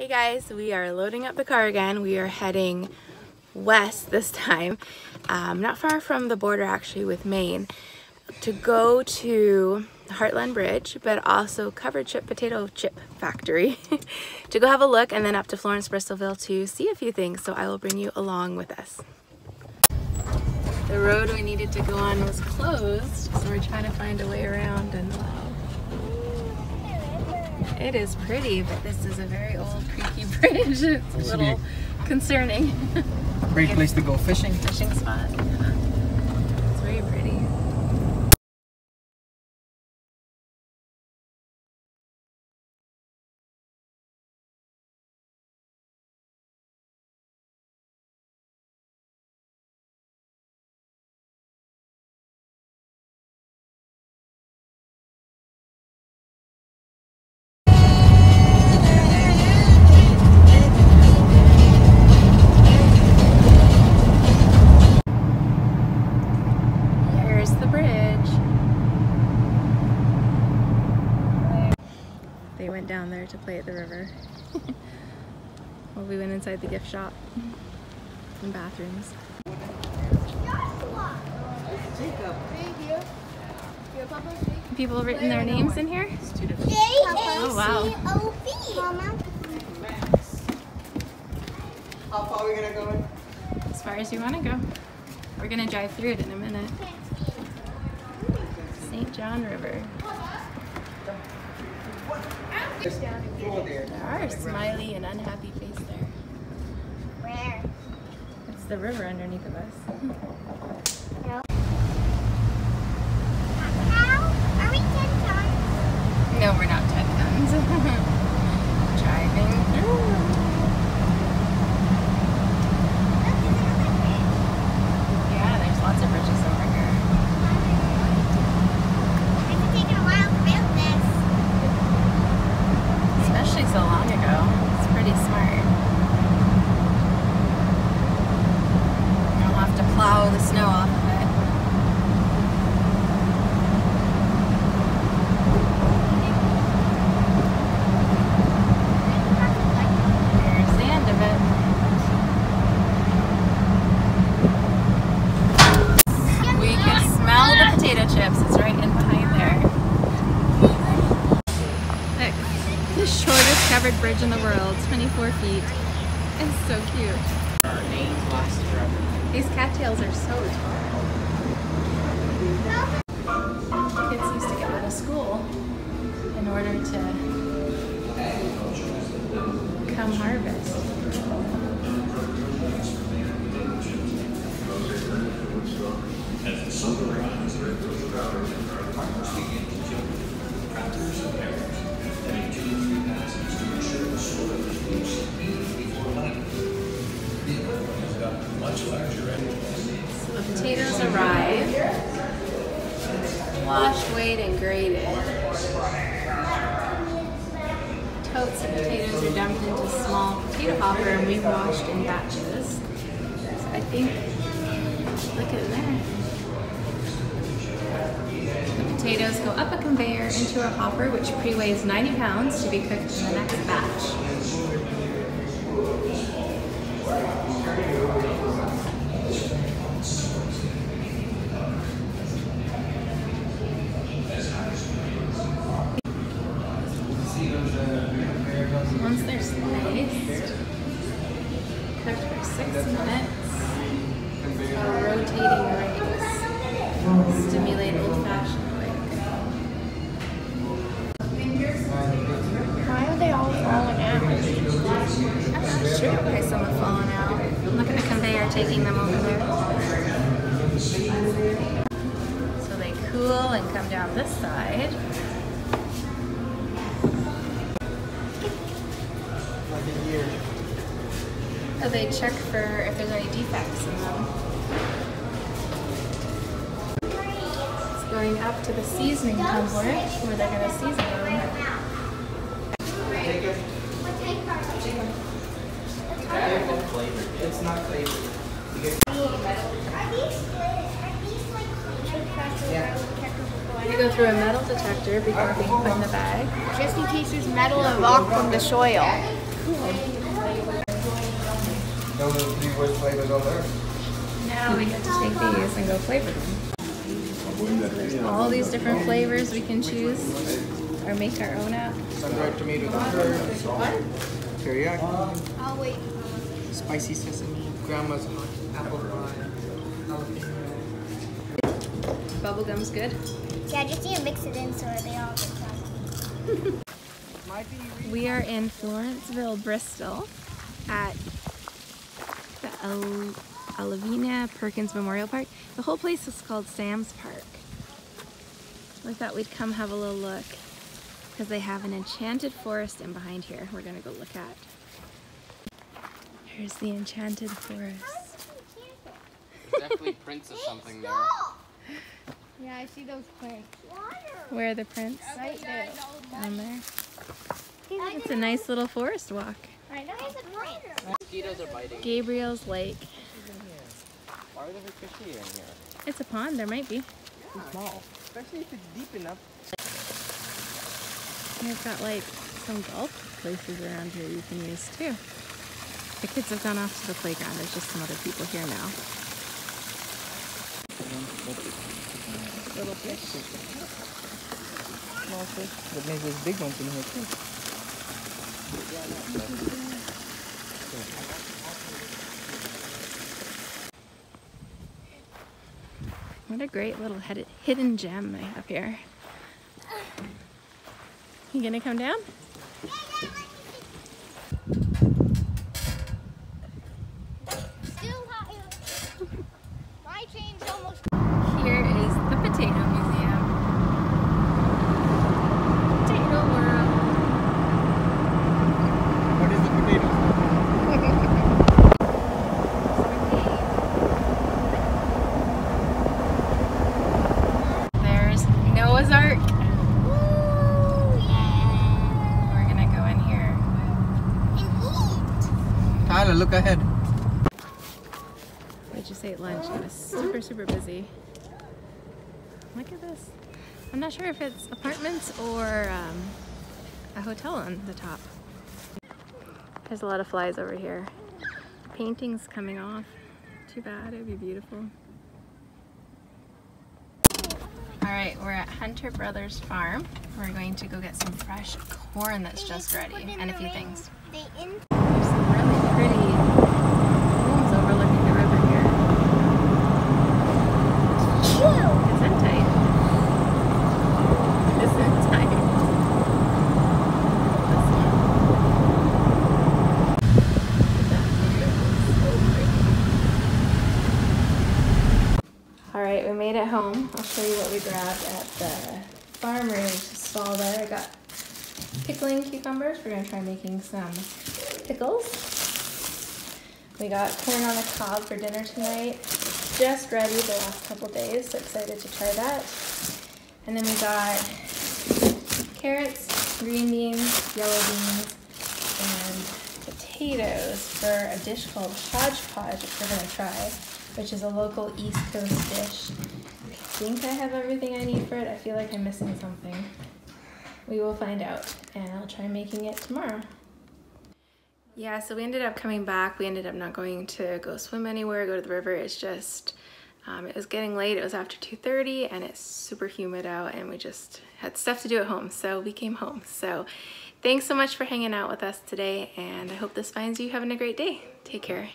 Hey guys, we are loading up the car again. We are heading west this time, um, not far from the border actually with Maine, to go to Hartland Bridge, but also Covered Chip Potato Chip Factory to go have a look and then up to Florence Bristolville to see a few things. So I will bring you along with us. The road we needed to go on was closed, so we're trying to find a way around and it is pretty, but this is a very old creaky bridge. It's a little concerning. Great place to go fishing. Fishing spot. Down there to play at the river. well, we went inside the gift shop and bathrooms. People written their names in here? Oh wow. How far are we gonna go? As far as you want to go. We're gonna drive through it in a minute. St. John River. There. Are a smiley and unhappy face there. Where? It's the river underneath of us. How? Are we ten times? No, we're not 10 tons. Driving through. Yeah, there's lots of bridges over here. It's taken a while to build this. Especially so long ago. It's pretty smart. You don't have to plow the snow off of it. Here's the end of it. We can smell the potato chips. It's right in behind there. Look, the bridge in the world, 24 feet. It's so cute. Our names last forever. These cattails are so tall. Kids used to get out of school in order to come harvest. Of potatoes are dumped into a small potato hopper and re-washed in batches. So I think, look at there. The potatoes go up a conveyor into a hopper which pre-weighs 90 pounds to be cooked in the next batch. Cooked for six minutes, a rotating race, stimulate old-fashioned quick. Why are they all falling out? I'm not sure why fallen out. Look at the conveyor taking them over there. So they cool and come down this side. Oh, they check for if there's any defects in them. It's going up to the seasoning tumbler where they're going to season them. Take it. What type are they? It's not flavored. You get Are these split? Are these like check Yeah. You go through a metal detector before being put in the bag. Just in case there's metal involved from the soil. Those are the three worst flavors on there. Now we get to take these and go flavor them. There's all these different flavors we can choose or make our own out. Sun-dried tomato pepper, teriyaki, I'll wait. spicy sesame, grandma's hot apple pie, jalapeno. Bubblegum's good. Yeah, just need to mix it in so they all get done. We are in Florenceville, Bristol at the Al- Alavina Perkins Memorial Park. The whole place is called Sam's Park. We thought we'd come have a little look because they have an enchanted forest in behind here we're gonna go look at. Here's the enchanted forest. Definitely prints of something there. Yeah, I see those plants. Where are the prints? Right there. Down there. It's a nice little forest walk. I know. There's a plant. Mosquitoes are biting. Gabriel's Lake. Why are there fishy in here? It's a pond, there might be. Small, especially if it's deep enough. They've got like some golf places around here you can use too. The kids have gone off to the playground. There's just some other people here now. Little fish. Small fish, but maybe there's big ones in here too. What a great little hidden gem they have here. You gonna come down? Still higher. My chain's almost. Here is the Potato Museum. Potato World. What is the potato? There's Noah's Ark. Ooh, yeah. We're gonna go in here. And eat. Tyler, look ahead. What'd you say at lunch? It was super, super busy. Look at this. I'm not sure if it's apartments or um, a hotel on the top. There's a lot of flies over here. Paintings coming off. Too bad, it'd be beautiful. All right, we're at Hunter Brothers Farm. We're going to go get some fresh corn that's just ready and a few rain- things. They in. There's some really pretty homes overlooking the river here. Cute. It's in tight. It's in tight. All right, we made it home. I'll show you what we grabbed at the farmer's stall there. I got pickling cucumbers. We're gonna try making some pickles. We got corn on the cob for dinner tonight. Just ready the last couple days, so excited to try that. And then we got carrots, green beans, yellow beans, and potatoes for a dish called hodgepodge, which we're gonna try, which is a local East Coast dish. I think I have everything I need for it. I feel like I'm missing something. We will find out, and I'll try making it tomorrow. Yeah, so we ended up coming back. We ended up not going to go swim anywhere, go to the river. It's just, um, it was getting late. It was after 2.30 and it's super humid out and we just had stuff to do at home. So we came home. So thanks so much for hanging out with us today and I hope this finds you having a great day. Take care.